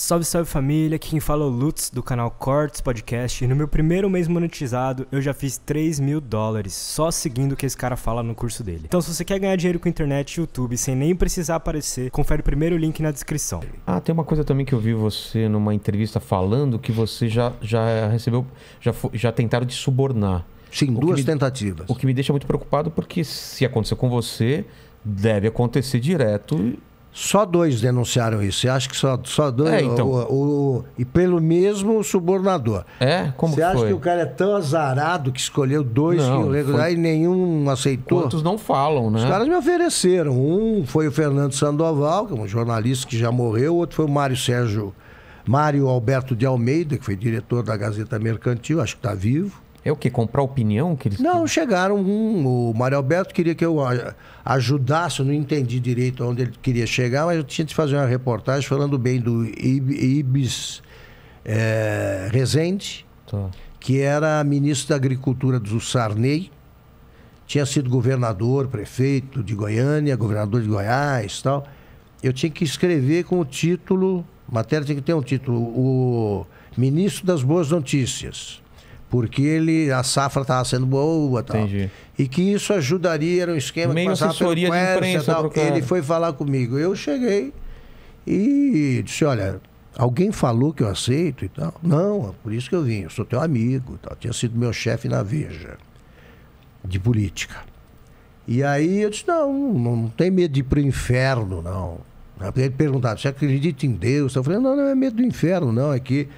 Salve, salve família, aqui quem fala é o Lutz do canal Cortes Podcast. E no meu primeiro mês monetizado, eu já fiz 3 mil dólares só seguindo o que esse cara fala no curso dele. Então, se você quer ganhar dinheiro com internet e YouTube sem nem precisar aparecer, confere o primeiro link na descrição. Ah, tem uma coisa também que eu vi você numa entrevista falando que você já, já recebeu, já, já tentaram te subornar. Sim, O duas me- tentativas. O que me deixa muito preocupado porque se aconteceu com você, deve acontecer direto. Só dois denunciaram isso. Você acha que só, só dois? É, então. O- o- e pelo mesmo subornador. É? Como Você acha foi? que o cara é tão azarado que escolheu dois Não, regular foi- e nenhum aceitou? Quantos não falam, né? Os caras me ofereceram. Um foi o Fernando Sandoval, que é um jornalista que já morreu. O outro foi o Mário Sérgio, Mário Alberto de Almeida, que foi diretor da Gazeta Mercantil, acho que está vivo. É o quê? Comprar opinião? Que eles... Não, chegaram um. O Mário Alberto queria que eu ajudasse, eu não entendi direito onde ele queria chegar, mas eu tinha de fazer uma reportagem falando bem do Ib- Ibis eh, Rezende, Tá. que era ministro da Agricultura do Sarney, tinha sido governador, prefeito de Goiânia, governador de Goiás tal. Eu tinha que escrever com o título, matéria tinha que ter um título, o ministro das boas notícias. Porque ele, a safra estava sendo boa tal. Entendi. E que isso ajudaria, era um esquema Meio que assessoria de imprensa tal. Ele foi falar comigo. Eu cheguei e disse, olha, alguém falou que eu aceito e tal. Não, é por isso que eu vim, eu sou teu amigo tal. Tinha sido meu chefe na Veja, de política. E aí eu disse, não, não, não tem medo de ir pro inferno, não. Ele perguntava, você acredita em Deus? Eu falei, não, não é medo do inferno, não, é que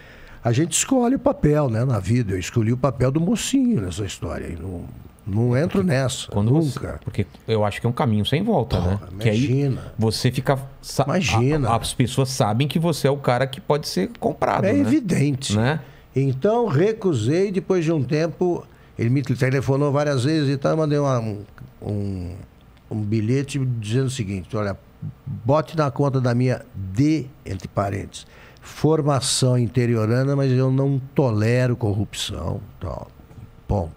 a gente escolhe o papel, né, na vida. Eu escolhi o papel do mocinho nessa história. E não, não entro nessa, Quando você- nunca. porque eu acho que é um caminho sem volta, né? Porra, Que aí imagina. você fica. Imagina. a- as pessoas sabem que você é o cara que pode ser comprado. É né? evidente. Né? Então, recusei. Depois de um tempo, ele me telefonou várias vezes e tal. Mandei uma- um, um, um bilhete dizendo o seguinte: olha, bote na conta da minha D, entre parênteses, formação interiorana, mas eu não tolero corrupção. Tal. Ponto.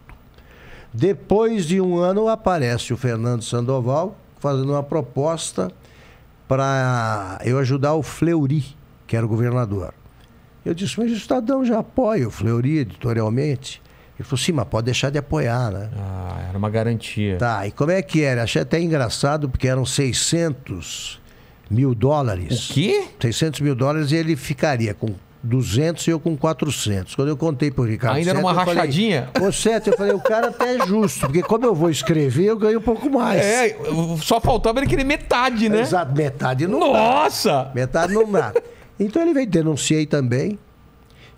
Depois de um ano, aparece o Fernando Sandoval fazendo uma proposta para eu ajudar o Fleury, que era o governador. Eu disse, mas o Estadão já apoia o Fleury editorialmente. Ele falou, sim, mas pode deixar de apoiar, né? Ah, era uma garantia. Tá, e como é que era? Achei até engraçado, porque eram 600 mil dólares. O quê? 600 mil dólares e ele ficaria com 200 e eu com 400. Quando eu contei pro Ricardo Ainda era Sete, uma eu falei, rachadinha? Ô, Sete, eu falei, o cara até é justo, porque como eu vou escrever, eu ganho um pouco mais. É, só faltava ele querer metade, né? Exato, metade não dá. Nossa! Metade não dá. Então ele veio, denunciei também.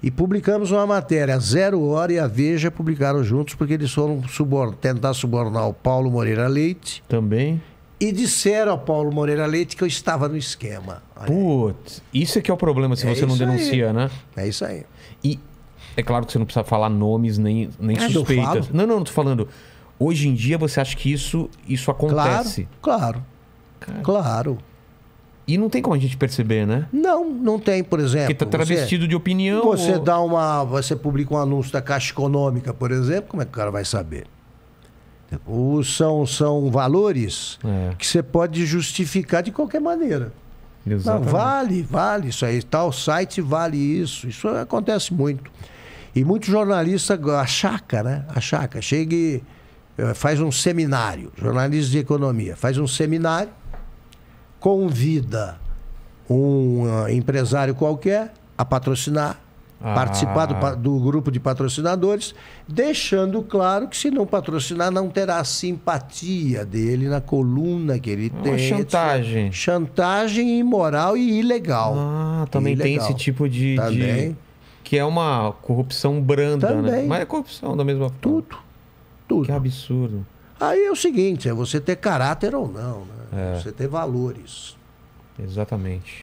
E publicamos uma matéria. Zero Hora e a Veja publicaram juntos, porque eles foram subor- tentar subornar o Paulo Moreira Leite. Também. E disseram ao Paulo Moreira Leite que eu estava no esquema. Putz, isso é que é o problema se É você não isso aí. denuncia, né? É isso aí. E é claro que você não precisa falar nomes nem, nem É, suspeitas. Não, não, não tô falando. Hoje em dia você acha que isso, isso acontece. Claro, claro. Claro. E não tem como a gente perceber, né? Não, não tem, por exemplo. Porque tá travestido de opinião. Você ou- dá uma. Você publica um anúncio da Caixa Econômica, por exemplo, como é que o cara vai saber? O- São, são valores É, que você pode justificar de qualquer maneira. Não, vale, vale isso aí. Tal site vale isso. Isso acontece muito. E muito jornalista achaca, né? Achaca. Chega e eh, faz um seminário, jornalista de economia, faz um seminário, convida um ah, empresário qualquer a patrocinar, Ah. participar do, do grupo de patrocinadores, deixando claro que se não patrocinar, não terá a simpatia dele na coluna que ele uma tem. etc. chantagem. Chantagem imoral e ilegal. Ah, também tem Ilegal. esse tipo de, de- Também. Que é uma corrupção branda, né? Também. Mas é corrupção da mesma forma. Tudo. Tudo. Que absurdo. Aí é o seguinte, é você ter caráter ou não, né? É. Você ter valores. Exatamente.